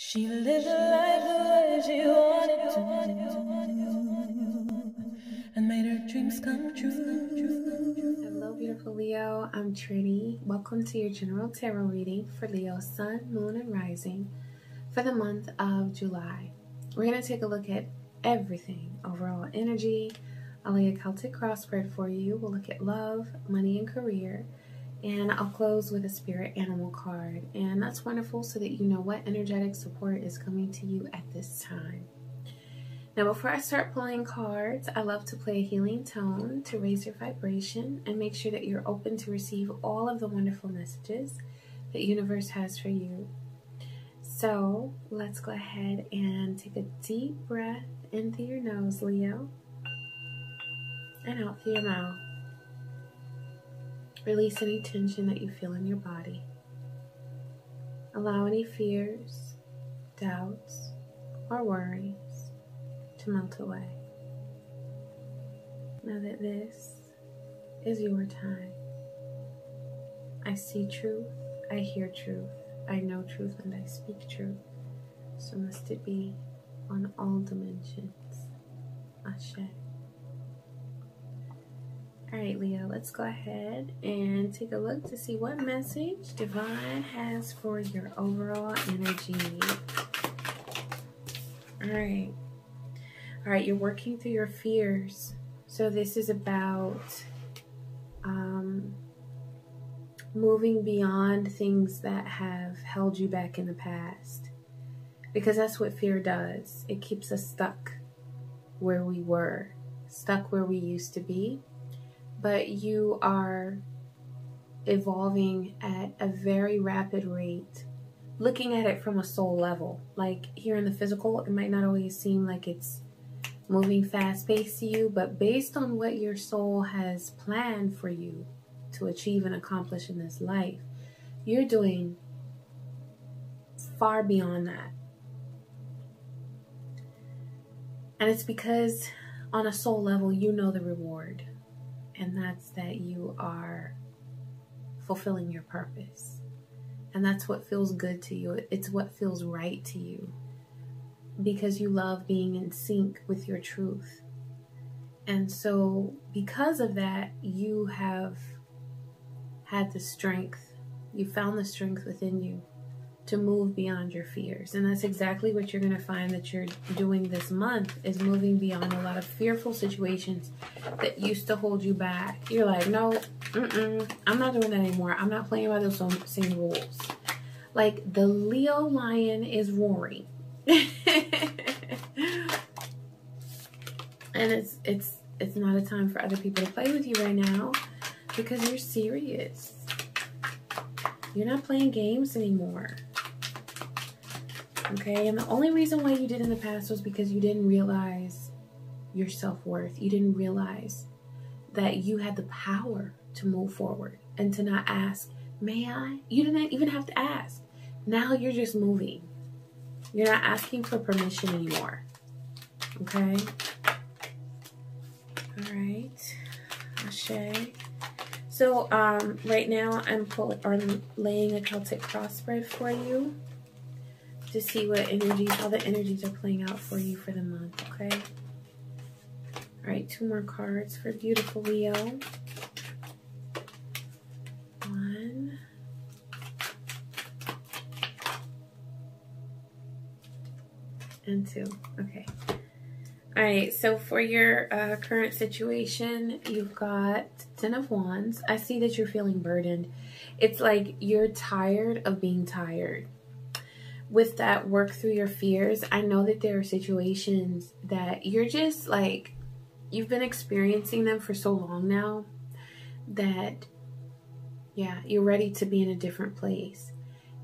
She lived life the way she wanted to and made her dreams come true. Hello, beautiful Leo. I'm Trini. Welcome to your general tarot reading for Leo Sun, Moon, and Rising for the month of July. We're going to take a look at everything overall energy. I'll lay a Celtic cross spread for you. We'll look at love, money, and career. And I'll close with a spirit animal card. And that's wonderful so that you know what energetic support is coming to you at this time. Now, before I start pulling cards, I love to play a healing tone to raise your vibration and make sure that you're open to receive all of the wonderful messages that universe has for you. So let's go ahead and take a deep breath in through your nose, Leo, and out through your mouth. Release any tension that you feel in your body. Allow any fears, doubts, or worries to melt away. Know that this is your time. I see truth, I hear truth, I know truth, and I speak truth. So must it be on all dimensions. All right, Leo, let's go ahead and take a look to see what message Divine has for your overall energy. All right. All right, you're working through your fears. So this is about um, moving beyond things that have held you back in the past. Because that's what fear does. It keeps us stuck where we were, stuck where we used to be but you are evolving at a very rapid rate. Looking at it from a soul level, like here in the physical, it might not always seem like it's moving fast paced to you, but based on what your soul has planned for you to achieve and accomplish in this life, you're doing far beyond that. And it's because on a soul level, you know the reward and that's that you are fulfilling your purpose. And that's what feels good to you. It's what feels right to you because you love being in sync with your truth. And so, because of that, you have had the strength, you found the strength within you to move beyond your fears. And that's exactly what you're going to find that you're doing this month is moving beyond a lot of fearful situations that used to hold you back. You're like, no, mm -mm, I'm not doing that anymore. I'm not playing by those same rules. Like the Leo lion is roaring. and it's it's it's not a time for other people to play with you right now because you're serious. You're not playing games anymore. Okay, and the only reason why you did in the past was because you didn't realize your self worth. You didn't realize that you had the power to move forward and to not ask, May I? You didn't even have to ask. Now you're just moving. You're not asking for permission anymore. Okay? All right. Ashe. So, um, right now I'm I'm laying a Celtic cross spread for you to see what energies, how the energies are playing out for you for the month, okay? All right, two more cards for beautiful Leo. One. And two, okay. All right, so for your uh, current situation, you've got Ten of Wands. I see that you're feeling burdened. It's like you're tired of being tired with that work through your fears i know that there are situations that you're just like you've been experiencing them for so long now that yeah you're ready to be in a different place.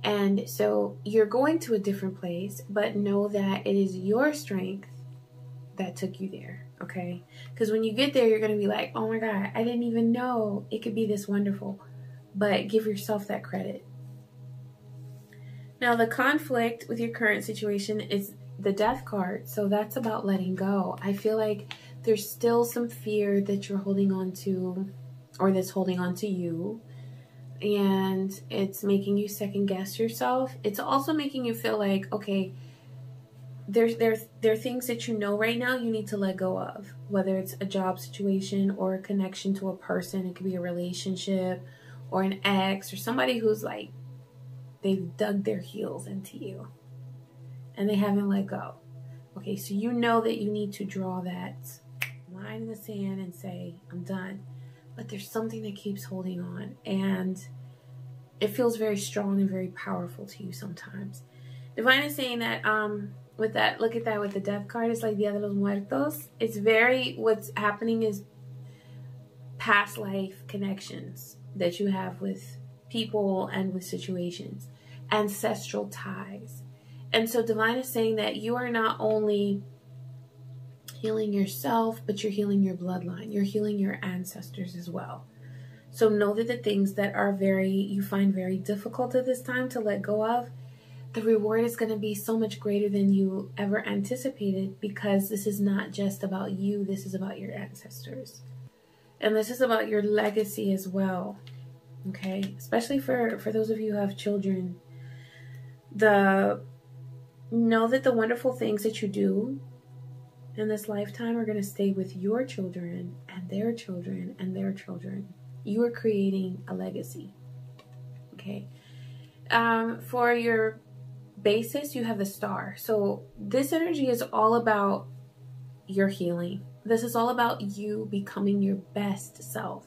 And so you're going to a different place but know that it is your strength that took you there okay? Because when you get there you're going to be like oh my god i didn't even know it could be this wonderful. But give yourself that credit now, the conflict with your current situation is the death card. So that's about letting go. I feel like there's still some fear that you're holding on to or that's holding on to you. and it's making you second guess yourself. It's also making you feel like, okay, there's there there are things that you know right now you need to let go of, whether it's a job situation or a connection to a person. It could be a relationship or an ex or somebody who's like they've dug their heels into you and they haven't let go. Okay, so you know that you need to draw that line in the sand and say, I'm done. But there's something that keeps holding on and it feels very strong and very powerful to you sometimes. Divine is saying that um with that look at that with the death card, it's like Dia de los Muertos. It's very what's happening is past life connections that you have with people and with situations, ancestral ties. And so divine is saying that you are not only healing yourself, but you're healing your bloodline. You're healing your ancestors as well. So know that the things that are very, you find very difficult at this time to let go of, the reward is going to be so much greater than you ever anticipated because this is not just about you, this is about your ancestors. And this is about your legacy as well. Okay? Especially for for those of you who have children. The know that the wonderful things that you do in this lifetime are going to stay with your children and their children and their children. You are creating a legacy. Okay. Um, for your basis, you have the star. So this energy is all about your healing. This is all about you becoming your best self.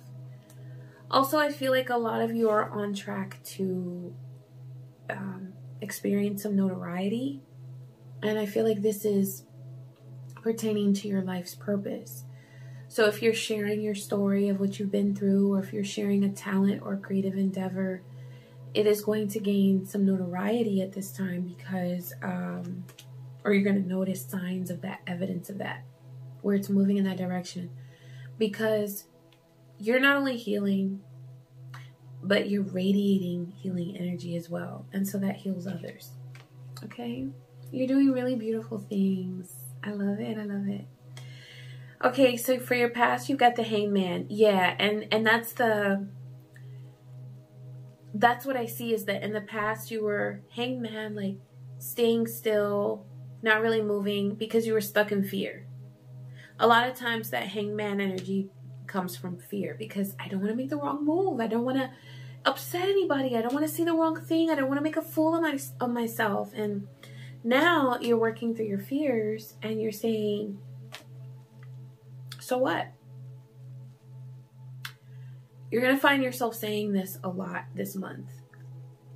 Also, I feel like a lot of you are on track to um, experience some notoriety. And I feel like this is pertaining to your life's purpose. So if you're sharing your story of what you've been through, or if you're sharing a talent or creative endeavor, it is going to gain some notoriety at this time because, um, or you're going to notice signs of that, evidence of that, where it's moving in that direction. Because you're not only healing, but you're radiating healing energy as well. And so that heals others. Okay? You're doing really beautiful things. I love it. I love it. Okay, so for your past, you've got the hangman. Yeah, and and that's the that's what I see is that in the past you were hangman, like staying still, not really moving because you were stuck in fear. A lot of times that hangman energy comes from fear because I don't want to make the wrong move. I don't want to upset anybody. I don't want to see the wrong thing. I don't want to make a fool of, my, of myself. And now you're working through your fears and you're saying, so what? You're going to find yourself saying this a lot this month.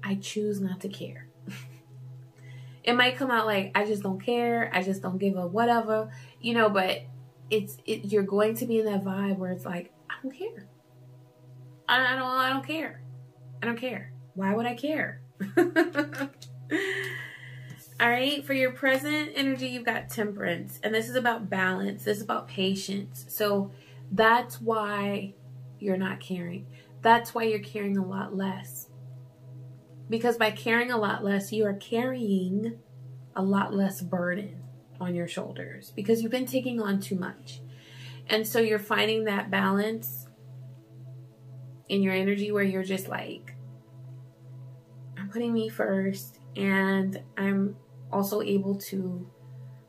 I choose not to care. it might come out like, I just don't care. I just don't give a whatever, you know, but it's, it, you're going to be in that vibe where it's like, I don't care. I, I don't, I don't care. I don't care. Why would I care? All right, for your present energy, you've got temperance, and this is about balance. This is about patience. So that's why you're not caring. That's why you're caring a lot less. Because by caring a lot less, you are carrying a lot less burden on your shoulders because you've been taking on too much. And so you're finding that balance in your energy where you're just like, putting me first and I'm also able to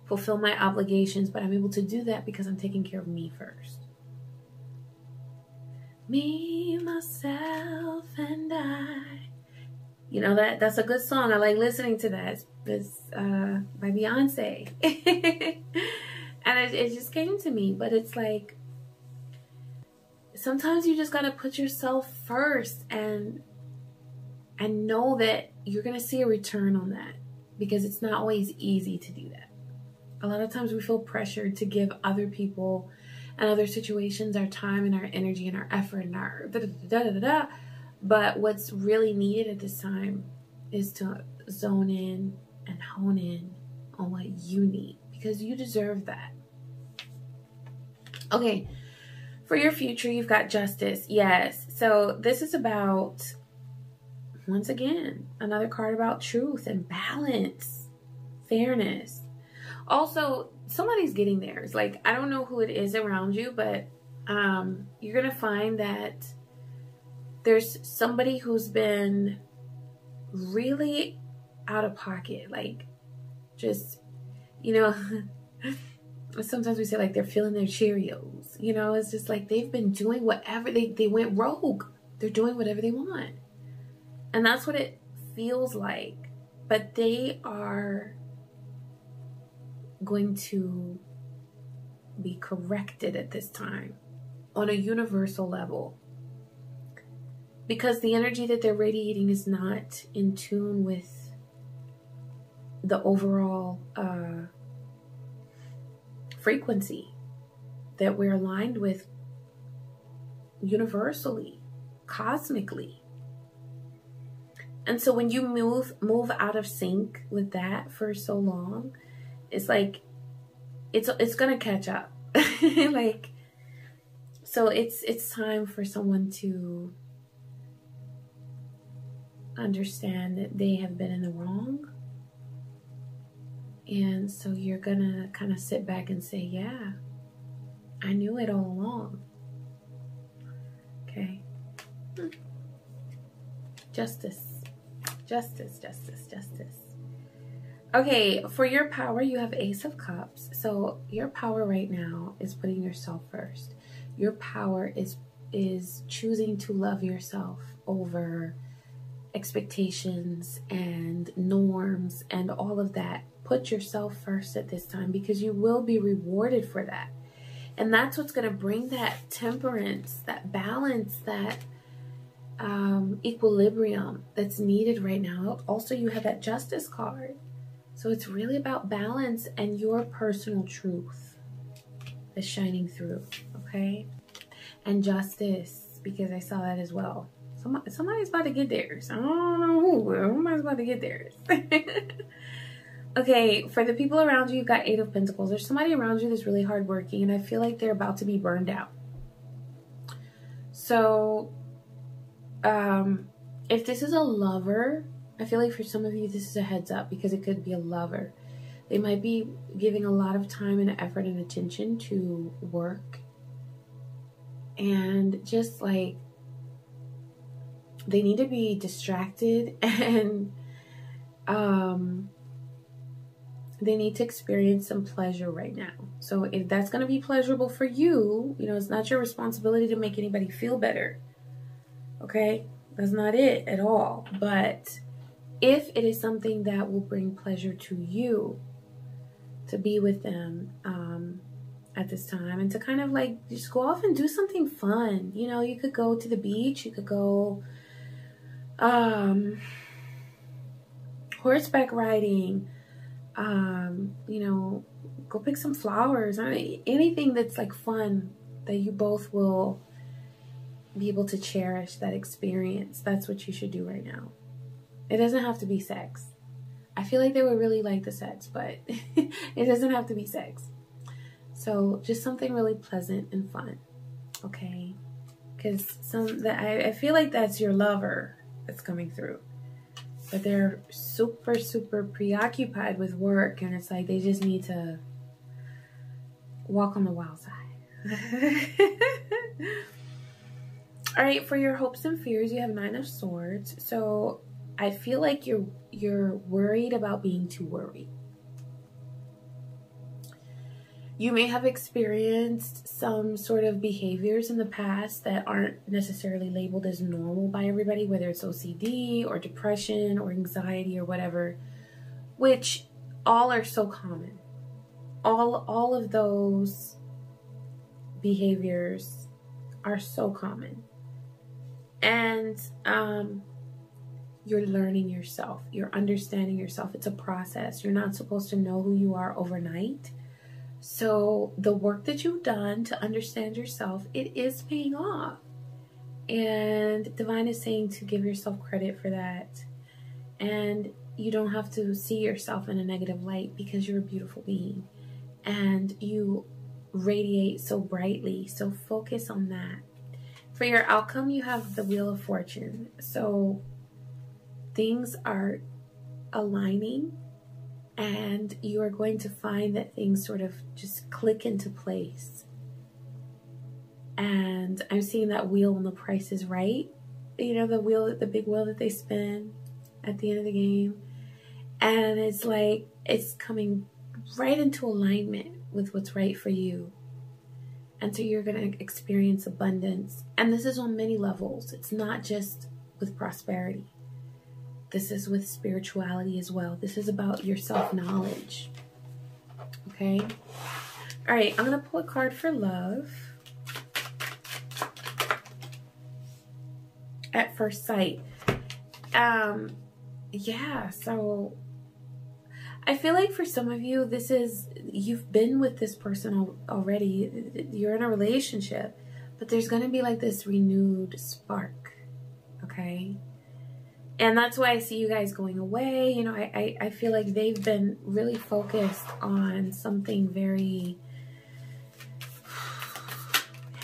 fulfill my obligations, but I'm able to do that because I'm taking care of me first. Me, myself, and I. You know that that's a good song. I like listening to that. It's uh, by Beyonce, and it, it just came to me. But it's like sometimes you just gotta put yourself first and and know that you're gonna see a return on that because it's not always easy to do that. A lot of times we feel pressured to give other people and other situations our time and our energy and our effort and our da da da da da. da. But what's really needed at this time is to zone in and hone in on what you need because you deserve that. Okay, for your future, you've got justice. Yes. So this is about once again, another card about truth and balance, fairness. Also, somebody's getting theirs. Like, I don't know who it is around you, but um, you're going to find that there's somebody who's been really out of pocket, like just, you know, sometimes we say like they're feeling their Cheerios. You know, it's just like they've been doing whatever they, they went rogue. They're doing whatever they want. And that's what it feels like. But they are going to be corrected at this time on a universal level because the energy that they're radiating is not in tune with the overall uh, frequency that we're aligned with universally, cosmically. And so when you move move out of sync with that for so long, it's like it's it's gonna catch up. like so it's it's time for someone to understand that they have been in the wrong. And so you're gonna kind of sit back and say, Yeah, I knew it all along. Okay. Hmm. Justice. Justice, justice, justice. Okay, for your power, you have Ace of Cups. So your power right now is putting yourself first. Your power is is choosing to love yourself over expectations and norms and all of that. Put yourself first at this time because you will be rewarded for that. And that's what's going to bring that temperance, that balance, that um, equilibrium that's needed right now. Also, you have that justice card. So it's really about balance and your personal truth that's shining through, okay? And justice, because I saw that as well. Somebody, somebody's about to get theirs. I don't know who, somebody's about to get theirs. okay, for the people around you, you've got Eight of Pentacles. There's somebody around you that's really hardworking, and I feel like they're about to be burned out. So, um, if this is a lover, I feel like for some of you, this is a heads up because it could be a lover. They might be giving a lot of time and effort and attention to work. And just like they need to be distracted and um, they need to experience some pleasure right now. So if that's going to be pleasurable for you, you know, it's not your responsibility to make anybody feel better. Okay? That's not it at all. But if it is something that will bring pleasure to you to be with them um, at this time and to kind of like just go off and do something fun. You know, you could go to the beach, you could go um, horseback riding, um, you know, go pick some flowers, I mean, anything that's like fun that you both will be able to cherish that experience. That's what you should do right now. It doesn't have to be sex. I feel like they would really like the sex, but it doesn't have to be sex. So just something really pleasant and fun, okay? Because some that I, I feel like that's your lover that's coming through. But they're super, super preoccupied with work, and it's like they just need to walk on the wild side. All right, for your hopes and fears, you have Nine of Swords. So I feel like you're you're worried about being too worried. You may have experienced some sort of behaviors in the past that aren't necessarily labeled as normal by everybody, whether it's OCD or depression or anxiety or whatever, which all are so common. All all of those behaviors are so common. And um you're learning yourself, you're understanding yourself. It's a process. You're not supposed to know who you are overnight. So, the work that you've done to understand yourself, it is paying off. And Divine is saying to give yourself credit for that. And you don't have to see yourself in a negative light because you're a beautiful being and you radiate so brightly. So, focus on that. For your outcome, you have the Wheel of Fortune. So, things are aligning and you are going to find that things sort of just click into place. And I'm seeing that wheel when the price is right. you know, the wheel, the big wheel that they spin at the end of the game. And it's like, it's coming right into alignment with what's right for you. And so you're going to experience abundance. And this is on many levels. It's not just with prosperity. This is with spirituality as well. This is about your self-knowledge. Okay? All right, I'm going to pull a card for love. At first sight. Um, yeah, so I feel like for some of you, this is, you've been with this person already. You're in a relationship, but there's going to be like this renewed spark. Okay? And that's why I see you guys going away. You know, I, I, I feel like they've been really focused on something very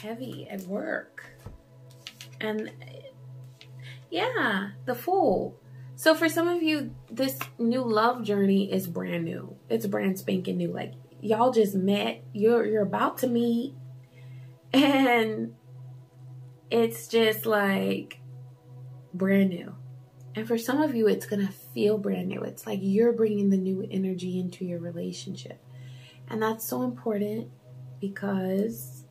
heavy at work. And yeah, the fool. So for some of you, this new love journey is brand new. It's brand spanking new. Like y'all just met. You're you're about to meet. And it's just like brand new. And for some of you, it's to feel brand new. It's like you're bringing the new energy into your relationship. And that's so important because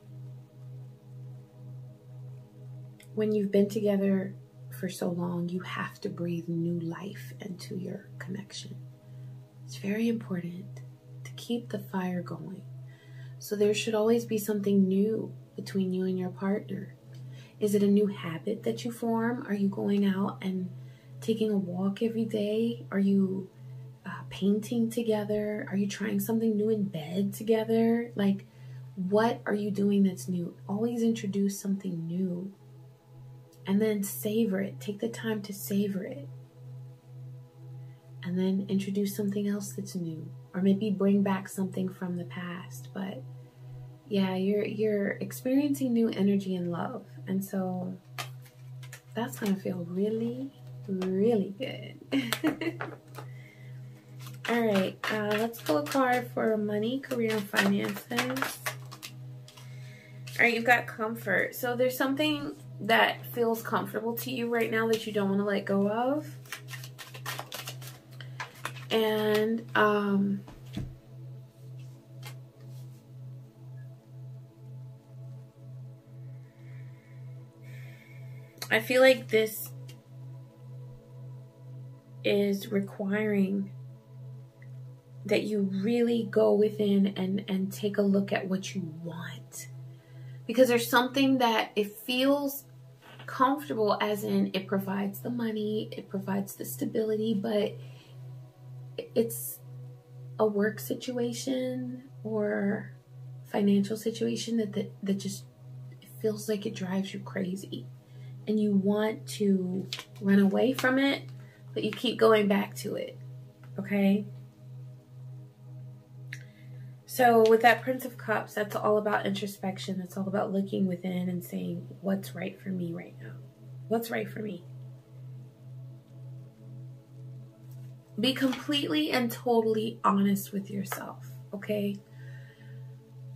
when you've been together for so long, you have to breathe new life into your connection. It's very important to keep the fire going. So there should always be something new between you and your partner. Is it a new habit that you form? Are you going out and taking a walk every day? Are you uh, painting together? Are you trying something new in bed together? Like, what are you doing that's new? Always introduce something new and then savor it. Take the time to savor it. And then introduce something else that's new. Or maybe bring back something from the past. But yeah, you're you're experiencing new energy and love. And so that's gonna feel really, really good. All right, uh, let's pull a card for money, career, and finances. All right, you've got comfort. So there's something that feels comfortable to you right now that you don't want to let go of. And um, I feel like this is requiring that you really go within and, and take a look at what you want. Because there's something that it feels comfortable as in it provides the money, it provides the stability, but it's a work situation or financial situation that that, that just feels like it drives you crazy. And you want to run away from it but you keep going back to it okay so with that Prince of Cups, that's all about introspection. That's all about looking within and saying, what's right for me right now? What's right for me? Be completely and totally honest with yourself, okay?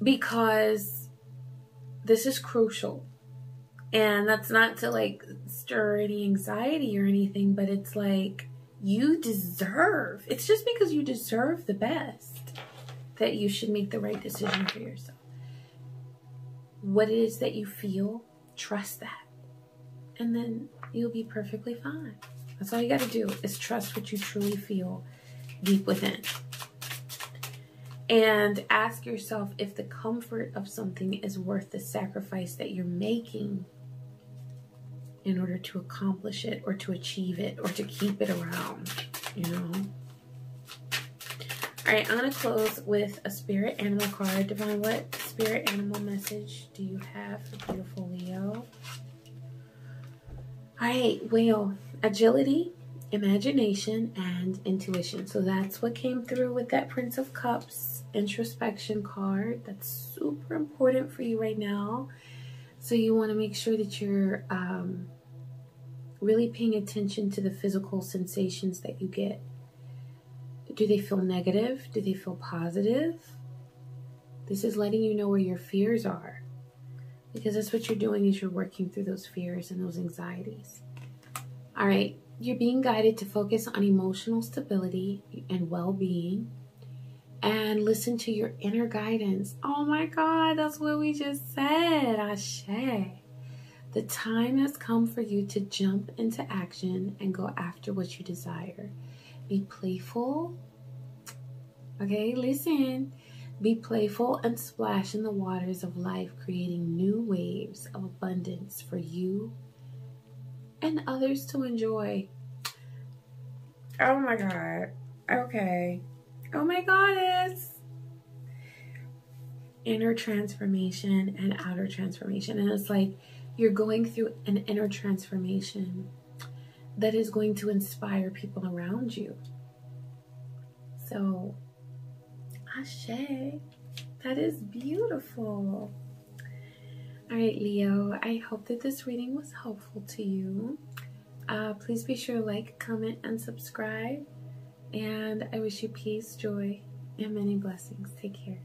Because this is crucial. And that's not to like stir any anxiety or anything, but it's like you deserve. It's just because you deserve the best that you should make the right decision for yourself. What it is that you feel, trust that. And then you'll be perfectly fine. That's all you got to do is trust what you truly feel deep within. And ask yourself if the comfort of something is worth the sacrifice that you're making in order to accomplish it or to achieve it or to keep it around, you know? All right, I'm going to close with a spirit animal card. Divine, what spirit animal message do you have for beautiful Leo? All right, whale, agility, imagination, and intuition. So that's what came through with that Prince of Cups introspection card. That's super important for you right now. So you want to make sure that you're um, really paying attention to the physical sensations that you get do they feel negative? Do they feel positive? This is letting you know where your fears are. Because that's what you're doing is you're working through those fears and those anxieties. All right, you're being guided to focus on emotional stability and well being and listen to your inner guidance. Oh my God, that's what we just said. Ashe. The time has come for you to jump into action and go after what you desire. Be playful. Okay, listen. Be playful and splash in the waters of life, creating new waves of abundance for you and others to enjoy. Oh my God. Okay. Oh my goddess. Inner transformation and outer transformation. And it's like you're going through an inner transformation that is going to inspire people around you. So, Ashe, that is beautiful. All right, Leo, I hope that this reading was helpful to you. Uh, please be sure to like, comment, and subscribe. And I wish you peace, joy, and many blessings. Take care.